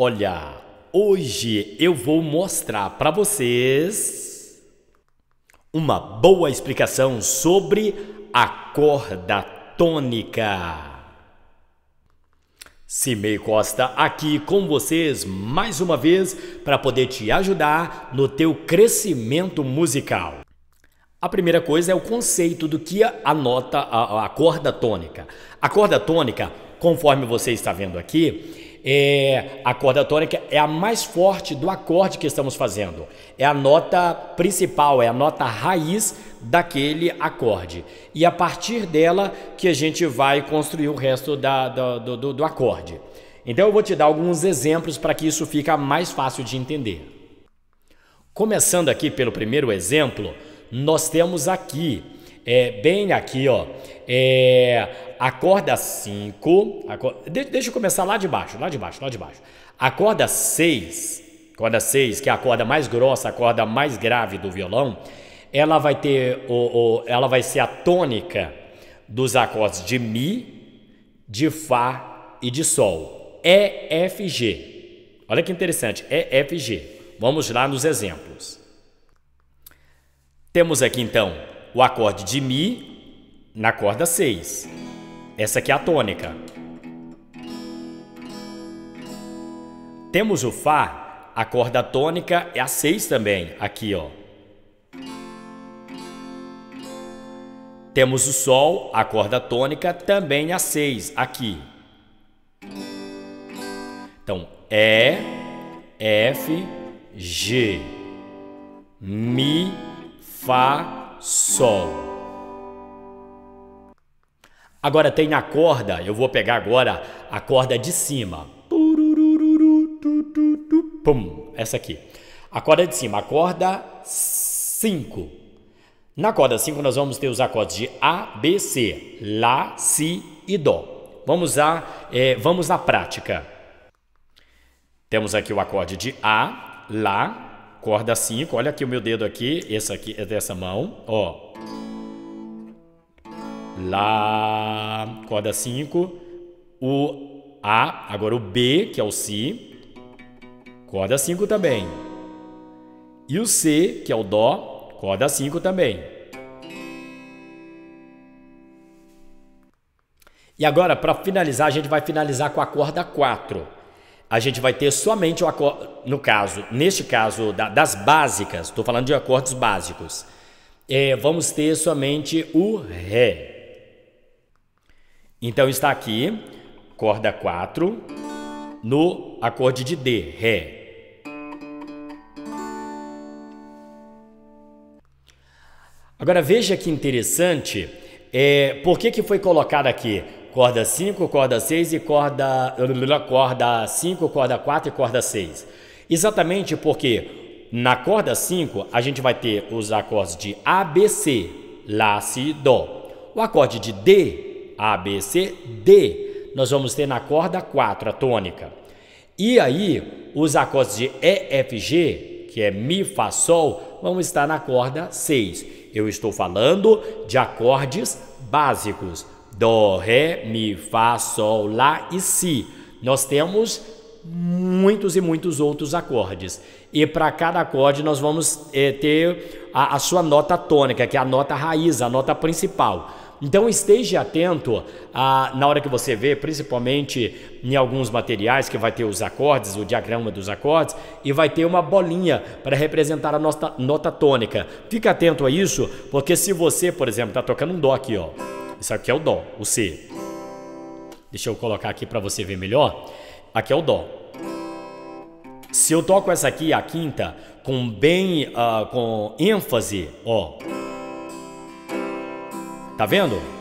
Olha, hoje eu vou mostrar para vocês uma boa explicação sobre a corda tônica. Cimei Costa aqui com vocês mais uma vez para poder te ajudar no teu crescimento musical. A primeira coisa é o conceito do que a nota, a, a corda tônica. A corda tônica, conforme você está vendo aqui, é, a corda tônica é a mais forte do acorde que estamos fazendo. É a nota principal, é a nota raiz daquele acorde. E a partir dela que a gente vai construir o resto da, do, do, do acorde. Então eu vou te dar alguns exemplos para que isso fique mais fácil de entender. Começando aqui pelo primeiro exemplo, nós temos aqui, é, bem aqui, ó, é, a corda 5, deixa eu começar lá de baixo, lá de baixo, lá de baixo. A corda 6, corda 6, que é a corda mais grossa, a corda mais grave do violão, ela vai ter o, o, ela vai ser a tônica dos acordes de mi, de fá e de sol. E F G. Olha que interessante, E F G. Vamos lá nos exemplos. Temos aqui então o acorde de mi na corda 6. Essa aqui é a tônica. Temos o Fá, a corda tônica é a 6 também, aqui ó. Temos o Sol, a corda tônica também é a 6, aqui. Então, E, F, G, Mi, Fá, Sol. Agora tem a corda, eu vou pegar agora a corda de cima. Pum, essa aqui. A corda de cima, a corda 5. Na corda 5 nós vamos ter os acordes de A, B, C, Lá, Si e Dó. Vamos, lá, é, vamos na prática. Temos aqui o acorde de A, Lá, corda 5. Olha aqui o meu dedo aqui, esse aqui é dessa mão, ó. Lá, corda 5, o A, agora o B, que é o Si, corda 5 também. E o C, que é o Dó, corda 5 também. E agora, para finalizar, a gente vai finalizar com a corda 4. A gente vai ter somente o acorde, no caso, neste caso da, das básicas, estou falando de acordes básicos, é, vamos ter somente o Ré. Então está aqui, corda 4, no acorde de D, Ré. Agora veja que interessante, é, por que, que foi colocado aqui corda 5, corda 6 e corda, corda 5, corda 4 e corda 6? Exatamente porque na corda 5 a gente vai ter os acordes de A, B, C, Lá, Si, Dó. O acorde de D a, B, C, D, nós vamos ter na corda 4, a tônica. E aí, os acordes de E, F, G, que é Mi, Fá, Sol, vão estar na corda 6. Eu estou falando de acordes básicos. Dó, Ré, Mi, Fá, Sol, Lá e Si. Nós temos muitos e muitos outros acordes. E para cada acorde nós vamos é, ter a, a sua nota tônica, que é a nota raiz, a nota principal. Então esteja atento a, na hora que você vê, principalmente em alguns materiais que vai ter os acordes, o diagrama dos acordes, e vai ter uma bolinha para representar a nossa nota tônica. Fique atento a isso, porque se você, por exemplo, está tocando um Dó aqui, ó, isso aqui é o Dó, o C. Deixa eu colocar aqui para você ver melhor. Aqui é o Dó. Se eu toco essa aqui, a quinta, com bem, uh, com ênfase, ó. Tá vendo?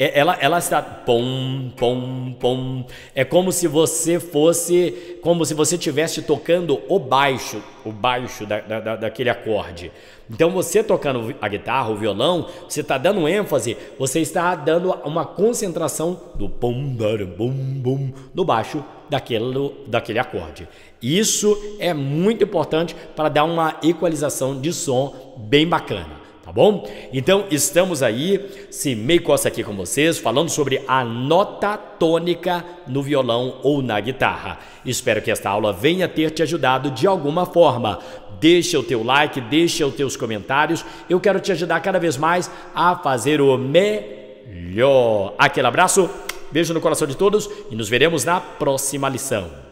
É, ela, ela está pom, pom, pom. É como se você fosse, como se você estivesse tocando o baixo, o baixo da, da, daquele acorde. Então você tocando a guitarra, o violão, você está dando ênfase, você está dando uma concentração do pom, bum, bum, no baixo daquele, daquele acorde. Isso é muito importante para dar uma equalização de som bem bacana. Tá bom? Então estamos aí, se meio Costa aqui com vocês, falando sobre a nota tônica no violão ou na guitarra. Espero que esta aula venha ter te ajudado de alguma forma. Deixa o teu like, deixa os teus comentários. Eu quero te ajudar cada vez mais a fazer o melhor. Aquele abraço, beijo no coração de todos e nos veremos na próxima lição.